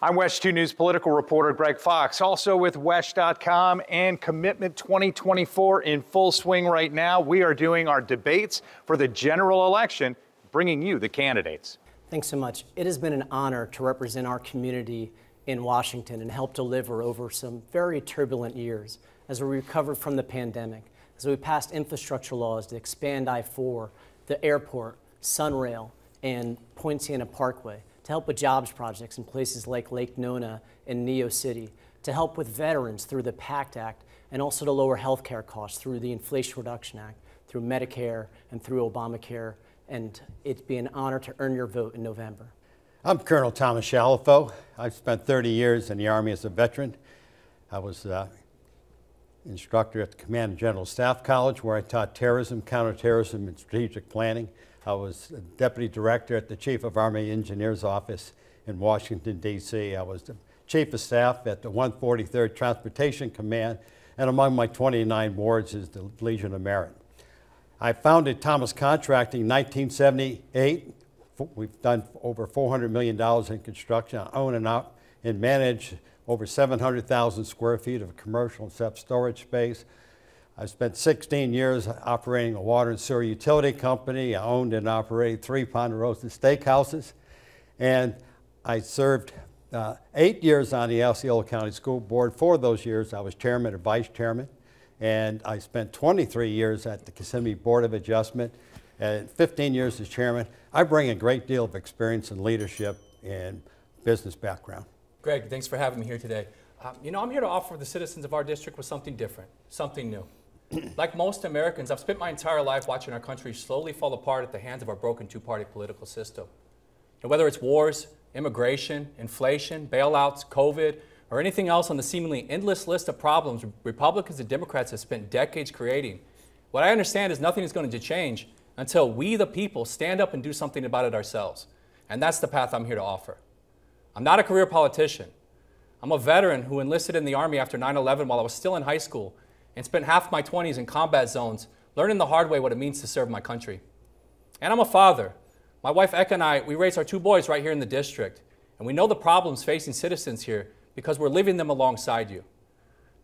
I'm WESH 2 News political reporter Greg Fox, also with WESH.com and Commitment 2024 in full swing right now. We are doing our debates for the general election, bringing you the candidates. Thanks so much. It has been an honor to represent our community in Washington and help deliver over some very turbulent years as we recovered from the pandemic, as we passed infrastructure laws to expand I 4, the airport, Sunrail, and Poinciana Parkway to help with jobs projects in places like Lake Nona and Neo City, to help with veterans through the PACT Act, and also to lower health care costs through the Inflation Reduction Act, through Medicare, and through Obamacare. And it'd be an honor to earn your vote in November. I'm Colonel Thomas Chalifoux. I've spent 30 years in the Army as a veteran. I was uh, instructor at the Command and General Staff College where I taught terrorism, counterterrorism, and strategic planning. I was deputy director at the Chief of Army Engineers Office in Washington, D.C. I was the chief of staff at the 143rd Transportation Command, and among my 29 wards is the Legion of Merit. I founded Thomas Contracting in 1978. We've done over $400 million in construction, I own and, out, and manage over 700,000 square feet of commercial and self-storage space. I spent 16 years operating a water and sewer utility company. I owned and operated three Ponderosa steakhouses. And I served uh, eight years on the Osceola County School Board. For those years, I was chairman or vice chairman. And I spent 23 years at the Kissimmee Board of Adjustment and 15 years as chairman. I bring a great deal of experience and leadership and business background. Greg, thanks for having me here today. Um, you know, I'm here to offer the citizens of our district with something different, something new like most Americans, I've spent my entire life watching our country slowly fall apart at the hands of our broken two party political system. And whether it's wars, immigration, inflation, bailouts, COVID, or anything else on the seemingly endless list of problems Republicans and Democrats have spent decades creating, what I understand is nothing is going to change until we, the people, stand up and do something about it ourselves. And that's the path I'm here to offer. I'm not a career politician. I'm a veteran who enlisted in the Army after 9 11 while I was still in high school and spent half my 20s in combat zones learning the hard way what it means to serve my country. And I'm a father. My wife Eka and I, we raise our two boys right here in the district. And we know the problems facing citizens here because we're living them alongside you.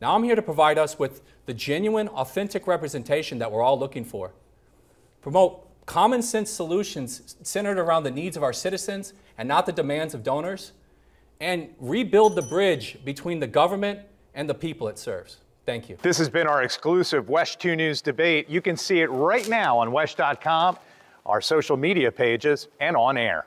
Now I'm here to provide us with the genuine, authentic representation that we're all looking for. Promote common sense solutions centered around the needs of our citizens and not the demands of donors. And rebuild the bridge between the government and the people it serves. Thank you. This has been our exclusive WESH 2 News debate. You can see it right now on WESH.com, our social media pages, and on air.